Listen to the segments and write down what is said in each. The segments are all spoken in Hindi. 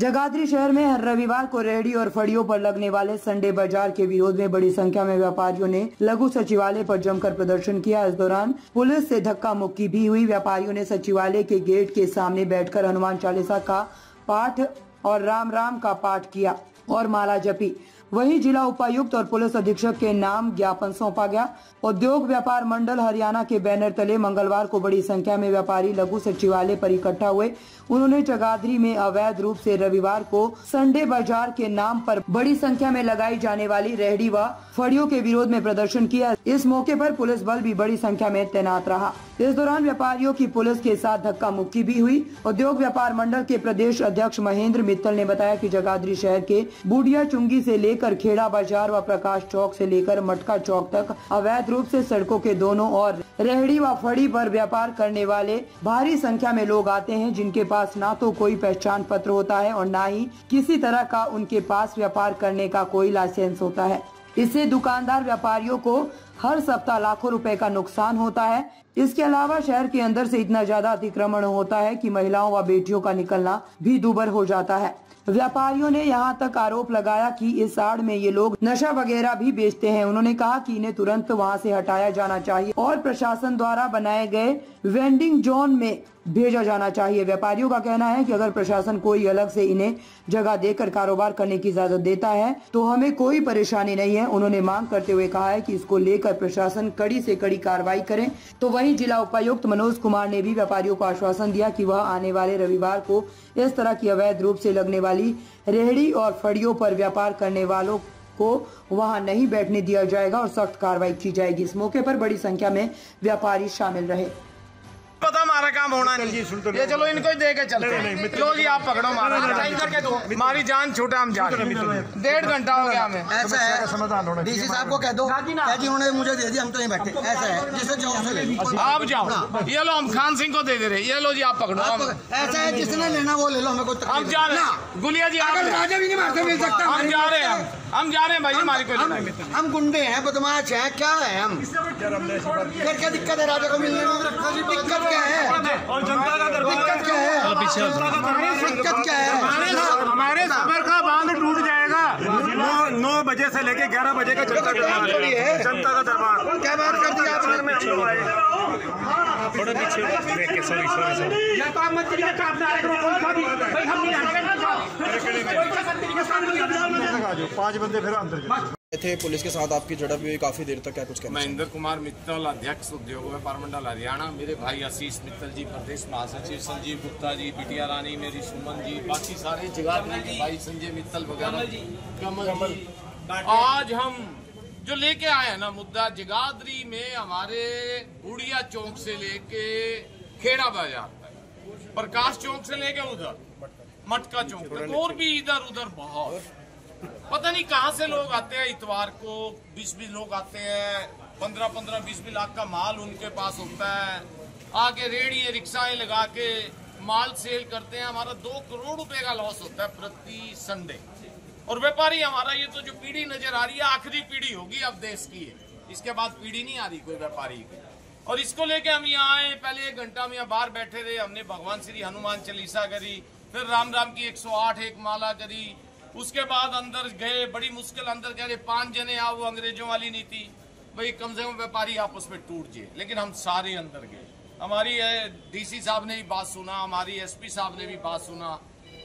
जगाधरी शहर में हर रविवार को रेहड़ी और फड़ियों पर लगने वाले संडे बाज़ार के विरोध में बड़ी संख्या में व्यापारियों ने लघु सचिवालय पर जमकर प्रदर्शन किया। इस दौरान पुलिस से धक्का मुक्की भी हुई। व्यापारियों ने सचिवालय के गेट के सामने बैठकर हनुमान चालीसा का पाठ और राम राम का पाठ किया और माला जपी। वहीं जिला उपायुक्त और पुलिस अधीक्षक के नाम ज्ञापन सौंपा गया। उद्योग व्यापार मंडल हरियाणा के बैनर तले मंगलवार को बड़ी संख्या में व्यापारी लघु सचिवालय पर इकट्ठा हुए। उन्होंने जगाधरी में अवैध रूप से रविवार को संडे बाज़ार के नाम पर बड़ी संख्या में लगाई जाने वाली रेहड़ी व फड़ियों के विरोध में प्रदर्शन किया। इस मौके पर पुलिस बल भी बड़ी संख्या में तैनात रहा। इस दौरान व्यापारियों की पुलिस के साथ धक्का मुक्की भी हुई। उद्योग व्यापार मंडल के प्रदेश अध्यक्ष महेंद्र मित्तल ने बताया कि जगाधरी शहर के बूढ़िया चुंगी से लेकर खेड़ा बाज़ार व प्रकाश चौक से लेकर मटका चौक तक अवैध रूप से सड़कों के दोनों और रेहड़ी व फड़ी पर व्यापार करने वाले भारी संख्या में लोग आते हैं, जिनके पास ना तो कोई पहचान पत्र होता है और ना ही किसी तरह का उनके पास व्यापार करने का कोई लाइसेंस होता है। इससे दुकानदार व्यापारियों को हर सप्ताह लाखों रुपए का नुकसान होता है। इसके अलावा शहर के अंदर से इतना ज़्यादा अतिक्रमण होता है कि महिलाओं व बेटियों का निकलना भी दुबर हो जाता है। व्यापारियों ने यहाँ तक आरोप लगाया कि इस आड़ में ये लोग नशा वगैरह भी बेचते हैं। उन्होंने कहा कि इन्हें तुरंत वहाँ से हटाया जाना चाहिए और प्रशासन द्वारा बनाए गए वेंडिंग जोन में भेजा जाना चाहिए। व्यापारियों का कहना है कि अगर प्रशासन कोई अलग से इन्हें जगह देकर कारोबार करने की इजाज़त देता है तो हमें कोई परेशानी नहीं है। उन्होंने मांग करते हुए कहा है कि इसको लेकर प्रशासन कड़ी से कड़ी कार्रवाई करे। तो वही जिला उपायुक्त मनोज कुमार ने भी व्यापारियों को आश्वासन दिया की वह आने वाले रविवार को इस तरह की अवैध रूप से लगने वाली रेहड़ी और फड़ियों पर व्यापार करने वालों को वहाँ नहीं बैठने दिया जाएगा और सख्त कार्रवाई की जाएगी। इस मौके पर बड़ी संख्या में व्यापारी शामिल रहे। पता हमारा काम होना नहीं। ये चलो इनको ही दे के चलते हैं। लो जी आप पकड़ो हमारा दो। हमारी जान छूटे हम जा रहे हैं। डेढ़ घंटा हो गया हमें। ऐसा है। समाधान होना डीसी साहब को कह दो। कह जी उन्होंने मुझे दे दिया हम तो नहीं बैठे। ऐसा है। जिसे चौक से ले लो। आप जाओ। ये लो हम खान सिंह को दे दे रहे। ये लो जी आप पकड़ो। आप ऐसा है जिसने लेना वो ले लो हमें कोई तकलीफ़ हम जा रहे हैं। गुलिया जी आप अगर राजा भी नहीं मारते मिल सकता हम जा रहे है। हम जा रहे हैं भाई हमारी कोई हम लड़ाई नहीं। हम गुंडे हैं बदमाश हैं क्या है हम? फिर क्या दिक्कत है राजा को मिलने में? दिक्कत क्या है? और जनता का दिक्कत क्या है? दिक्कत क्या है? हमारे सफ़र का बाँध टूट जाएगा। नौ नौ बजे से लेके ग्यारह बजे का जनता का दरबार थोड़ी जनता का दरबार। क्या बात कर दी आपने? में हम पाँच बंदे फिर अंदर थे पुलिस के साथ आपकी झड़प हुई काफ़ी देर तक क्या कुछ कहना महेंद्र कुमार मित्तल अध्यक्ष उद्योग व्यापार मंडल हरियाणा। मेरे भाई आशीष मित्तल जी प्रदेश महासचिव संजीव गुप्ता जी बिटिया रानी मेरी सुमन जी बाकी सारे भाई संजय मित्तल वगैरह। कमल जी। आज हम जो लेके आए हैं ना मुद्दा जगाधरी में हमारे बुढ़िया चौक से लेके खेड़ा बाज़ार तक प्रकाश चौक से लेके उधर मटका चौक तक और भी इधर उधर बहुत। पता नहीं कहाँ से लोग आते हैं, इतवार को बीस बीस लोग आते हैं, पंद्रह पंद्रह बीस बीस लाख का माल उनके पास होता है। आके रेड़ी रिक्शाएँ लगा के माल सेल करते हैं, हमारा दो करोड़ रुपए का लॉस होता है प्रति संडे। और व्यापारी, हमारा ये तो जो पीढ़ी नज़र आ रही है, आखिरी पीढ़ी होगी अब देश की है इसके बाद पीढ़ी नहीं आ रही कोई व्यापारी की। और इसको लेके हम यहाँ आए, पहले एक घंटा हम यहाँ बाहर बैठे रहे, हमने भगवान श्री हनुमान चालीसा करी, फिर राम राम की 108 एक माला करी उसके बाद अंदर गए, बड़ी मुश्किल अंदर कह रहे पाँच जने आओ, वो अंग्रेज़ों वाली नीति भाई, कम से कम व्यापारी आपस में टूट जाए लेकिन हम सारे अंदर गए। हमारी डीसी साहब ने भी बात सुना, हमारी एसपी साहब ने भी बात सुना,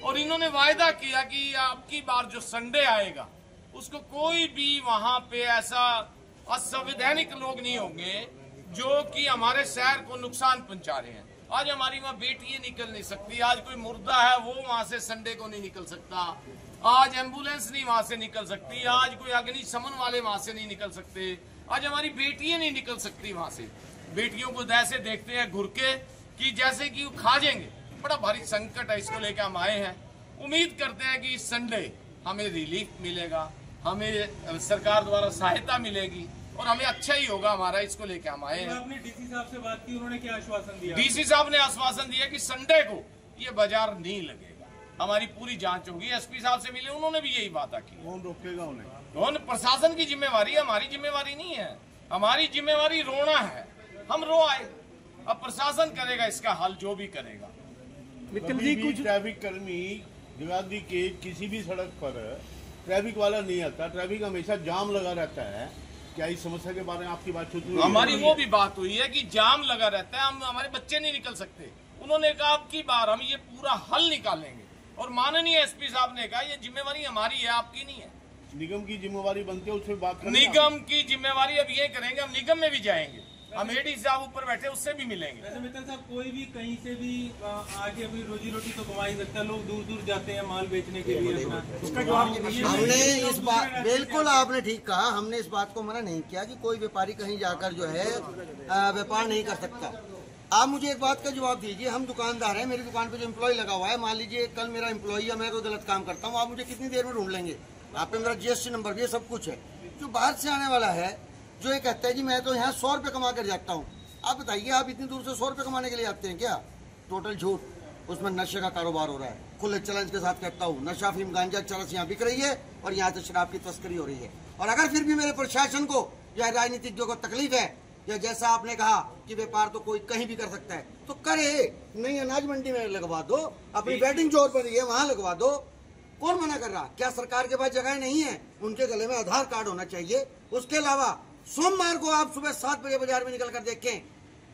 और इन्होंने वायदा किया कि आपकी बार जो संडे आएगा, उसको कोई भी वहाँ पे ऐसा असंवैधानिक लोग नहीं होंगे, जो कि हमारे शहर को नुकसान पहुँचा रहे हैं। आज हमारी वहाँ बेटियाँ निकल नहीं सकती, आज कोई मुर्दा है, वो वहाँ से संडे को नहीं निकल सकता। आज एंबुलेंस नहीं वहाँ से निकल सकती आज कोई अग्निशमन वाले वहाँ से नहीं निकल सकते आज हमारी बेटियाँ नहीं निकल सकती वहाँ से। बेटियों को ऐसे देखते हैं घुर के कि जैसे कि वो खा जाएँगे। बड़ा भारी संकट है इसको लेकर हम आए हैं। उम्मीद करते हैं कि इस संडे हमें रिलीफ मिलेगा हमें सरकार द्वारा सहायता मिलेगी और हमें अच्छा ही होगा हमारा इसको लेके हम आए हैं। आपने डीसी साहब से बात की उन्होंने क्या आश्वासन दिया? डीसी साहब ने आश्वासन दिया कि संडे को ये बाज़ार नहीं लगेगा। हमारी पूरी जाँच होगी। एसपी साहब से मिले उन्होंने भी यही बात की कौन रोकेगा उन्हें? कौन? प्रशासन की जिम्मेवारी हमारी जिम्मेवारी नहीं है। हमारी जिम्मेवारी रोना है। हम रो आए। अब प्रशासन करेगा इसका हल जो भी करेगा। मित्तल जी कुछ ट्रैफ़िक कर्मी जगाधरी के किसी भी सड़क पर ट्रैफ़िक वाला नहीं आता। ट्रैफ़िक हमेशा जाम लगा रहता है। क्या इस समस्या के बारे में आपकी बात छूती हुई हमारी वो भी बात हुई है कि जाम लगा रहता है। हम हमारे बच्चे नहीं निकल सकते। उन्होंने कहा अब की बार हम ये पूरा हल निकालेंगे। और माननीय एसपी साहब ने कहा ये जिम्मेवारी हमारी है आपकी नहीं है। निगम की जिम्मेवारी बनती है उससे बात निगम की जिम्मेवारी अब ये करेंगे हम निगम में भी जाएँगे। हम एडी साहब ऊपर बैठे उससे भी मिलेंगे। वैसे मित्तल साहब कोई भी कहीं से भी आ, आके अभी रोजी रोटी तो कमा ही सकता है लोग दूर दूर जाते हैं माल बेचने के लिए उसका जवाब हमने इस बात बिल्कुल आपने ठीक कहा हमने इस बात को मना नहीं किया कि कोई व्यापारी कहीं जाकर जो है व्यापार नहीं कर सकता। आप मुझे एक बात का जवाब दीजिए, हम दुकानदार हैं, मेरी दुकान पे जो एम्प्लॉय लगा हुआ है, मान लीजिए कल मेरा एम्प्लॉय है मैं कोई गलत काम करता हूँ, आप मुझे कितनी देर में ढूंढ लेंगे? आप पे मेरा जीएसटी नंबर भी है, सब कुछ है। जो बाहर से आने वाला है, जो ये कहता है, जी, मैं तो यहाँ सौ रुपये कमा कर जाता हूँ। आप बताइए, आप इतनी दूर से सौ रुपये कमाने के लिए आते हैं क्या? टोटल झूठ। उसमें नशे का कारोबार हो रहा है। खुले चैलेंज के साथ कहता हूँ, नशा फ़िल्म गांजा चरस यहाँ बिक रही है और यहाँ से शराब की तस्करी हो रही है। और अगर फिर भी मेरे प्रशासन को या राजनीतिज्ञों को तकलीफ़ है या जैसा आपने कहा कि व्यापार तो कोई कहीं भी कर सकता है तो करे। नहीं अनाज मंडी में लगवा दो अपनी बैटिंग ज़ोर पर है वहाँ लगवा दो। कौन मना कर रहा? क्या सरकार के पास जगह नहीं है? उनके गले में आधार कार्ड होना चाहिए। उसके अलावा सोमवार को आप सुबह सात बजे बाज़ार में निकल कर देखें।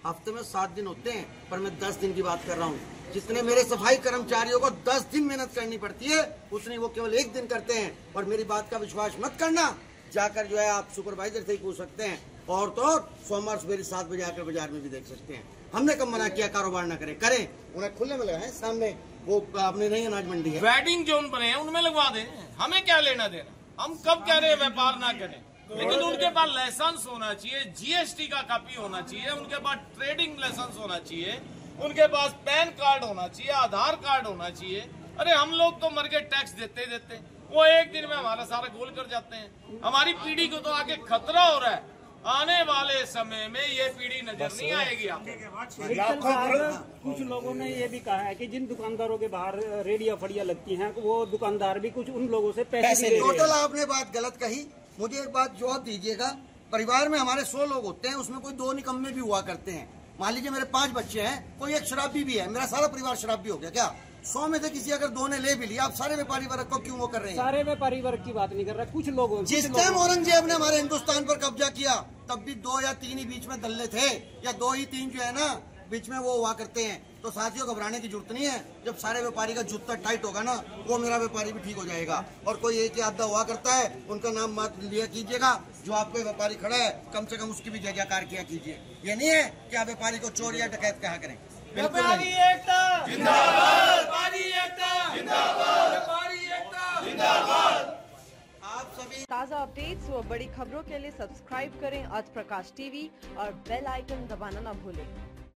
हफ़्ते में सात दिन होते हैं पर मैं दस दिन की बात कर रहा हूँ। जितने मेरे सफ़ाई कर्मचारियों को दस दिन मेहनत करनी पड़ती है उसने वो केवल एक दिन करते हैं। और मेरी बात का विश्वास मत करना। जाकर जो है आप सुपरवाइजर से ही पूछ सकते हैं। और तो सोमवार सवेरे सात बजे आकर बाज़ार में भी देख सकते हैं। हमने कब मना किया, कारोबार ना करें। करें। उन्हें खुले में लगाए, सामने वो अपने नहीं, अनाज मंडी है। वेडिंग जोन बने हैं, उनमें लगवा दें। हमें क्या लेना देना? हम कब कह रहे हैं व्यापार ना करें? लेकिन उनके पास लाइसेंस होना चाहिए जीएसटी का कॉपी होना चाहिए, उनके पास ट्रेडिंग लाइसेंस होना चाहिए, उनके पास पैन कार्ड होना चाहिए, आधार कार्ड होना चाहिए। अरे, हम लोग तो मर के टैक्स देते देते वो एक दिन में हमारा सारा गोल कर जाते हैं। हमारी पीढ़ी को तो आगे खतरा हो रहा है। आने वाले समय में ये पीढ़ी नज़र नहीं आएगी आपको कुछ लोगों ने ये भी कहा है कि जिन दुकानदारों के बाहर रेडिया फड़िया लगती हैं वो दुकानदार भी कुछ उन लोगों से पैसे, पैसे हैं। टोटल आपने बात गलत कही। मुझे एक बात जवाब दीजिएगा। परिवार में हमारे सौ लोग होते हैं उसमें कोई दो निकम्मे भी हुआ करते हैं। मान लीजिए मेरे पाँच बच्चे हैं कोई एक शराबी भी है। मेरा सारा परिवार शराबी हो गया क्या? सौ में से किसी अगर दो ने ले भी लिया आप सारे व्यापारी वर्ग को क्यों वो कर रहे हैं? सारे व्यापारी वर्ग की बात नहीं कर रहा कुछ लोगों जिस टाइम औरंगज़ेब ने हमारे हिंदुस्तान पर कब्जा किया तब भी दो या तीन ही बीच में दल्ले थे या दो ही तीन जो है ना बीच में वो हुआ करते हैं। तो साथियों घबराने की ज़रूरत नहीं है। जब सारे व्यापारी का जूता टाइट होगा ना वो मेरा व्यापारी भी ठीक हो जाएगा। और कोई एक ही आधा हुआ करता है उनका नाम मत लिया कीजिएगा। जो आपको व्यापारी खड़ा है कम से कम उसकी भी जगह जयकार किया कीजिए। ये नहीं है कि आप व्यापारी को चोर या डकैत कहा करें। बिल्कुल ताज़ा अपडेट्स और बड़ी खबरों के लिए सब्सक्राइब करें आज प्रकाश टीवी और बेल आइकन दबाना न भूलें।